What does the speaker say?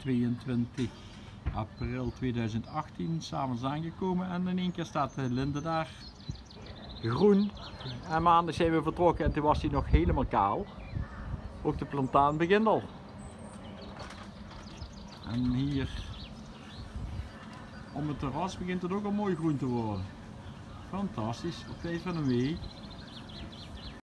22 april 2018 s'avonds aangekomen en in één keer staat de linde daar groen. En maandag zijn we vertrokken en toen was hij nog helemaal kaal. Ook de plantaan begint al. En hier om het terras begint het ook al mooi groen te worden. Fantastisch, op tijd van een week.